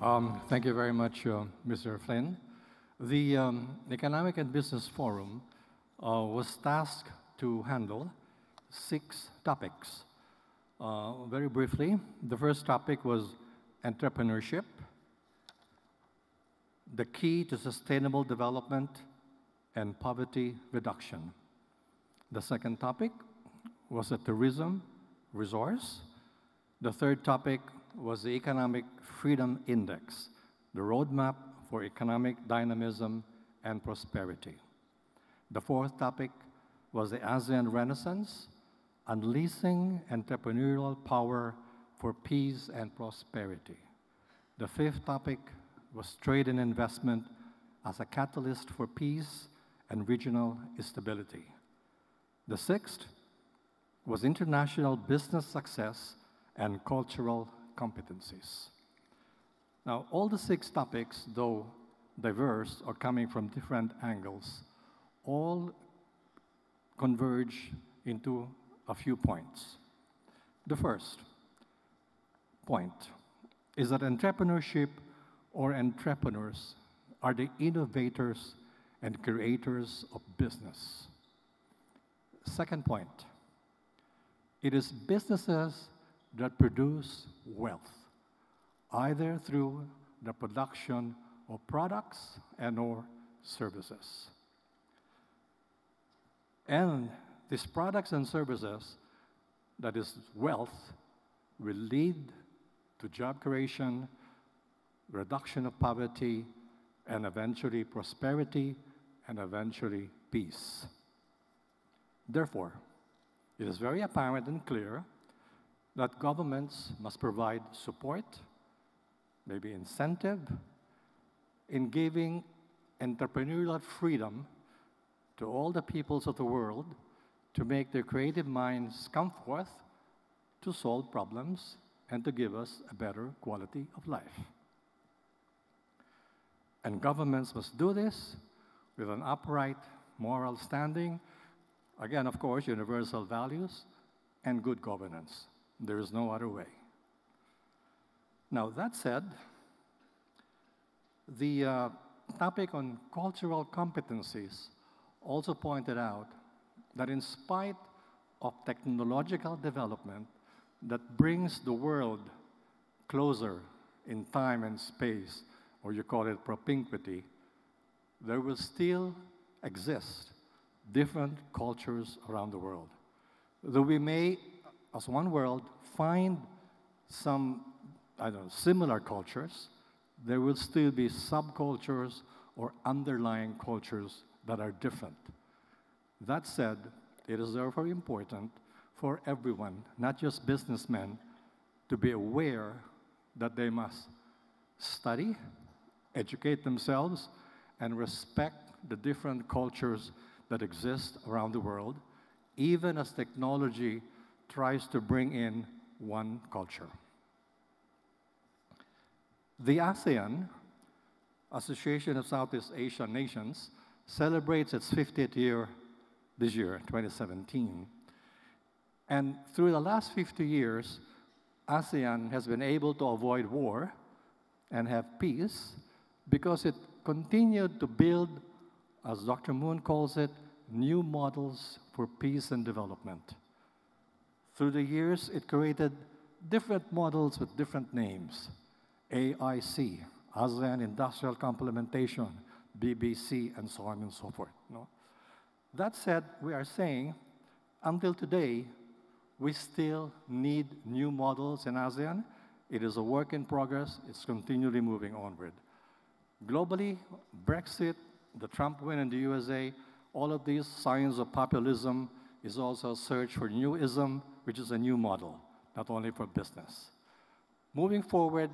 Um, thank you very much, uh, Mr. Flynn. The um, Economic and Business Forum uh, was tasked to handle six topics. Uh, very briefly, the first topic was entrepreneurship, the key to sustainable development and poverty reduction. The second topic was the tourism resource. The third topic was the Economic Freedom Index, the roadmap for economic dynamism and prosperity. The fourth topic was the ASEAN Renaissance, unleashing entrepreneurial power for peace and prosperity. The fifth topic was trade and investment as a catalyst for peace and regional stability. The sixth was international business success and cultural competencies. Now, all the six topics, though diverse or coming from different angles, all converge into a few points. The first point is that entrepreneurship or entrepreneurs are the innovators and creators of business. Second point, it is businesses that produce wealth, either through the production of products and or services. And these products and services, that is wealth, will lead to job creation, reduction of poverty, and eventually prosperity, and eventually peace. Therefore, it is very apparent and clear that governments must provide support, maybe incentive, in giving entrepreneurial freedom to all the peoples of the world to make their creative minds come forth to solve problems and to give us a better quality of life. And governments must do this with an upright moral standing, again, of course, universal values, and good governance. There is no other way. Now, that said, the uh, topic on cultural competencies also pointed out that in spite of technological development that brings the world closer in time and space, or you call it propinquity, there will still exist different cultures around the world. Though we may, as one world, find some, I don't know, similar cultures, there will still be subcultures or underlying cultures that are different. That said, it is therefore important for everyone, not just businessmen, to be aware that they must study, educate themselves, and respect the different cultures that exist around the world, even as technology tries to bring in one culture. The ASEAN, Association of Southeast Asian Nations, celebrates its 50th year this year, 2017. And through the last 50 years, ASEAN has been able to avoid war and have peace because it continued to build, as Dr. Moon calls it, new models for peace and development. Through the years, it created different models with different names. AIC, ASEAN Industrial Complementation, BBC, and so on and so forth. No? That said, we are saying, until today, we still need new models in ASEAN. It is a work in progress. It's continually moving onward. Globally, Brexit, the Trump win in the USA, all of these signs of populism is also a search for newism, which is a new model, not only for business. Moving forward,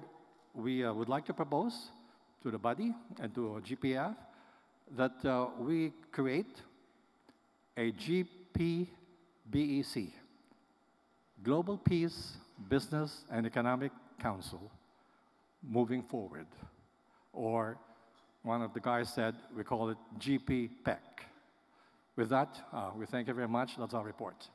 we uh, would like to propose to the body and to GPF that uh, we create a GPBEC, Global Peace, Business, and Economic Council, moving forward. Or one of the guys said, we call it GPPEC. With that, uh, we thank you very much. That's our report.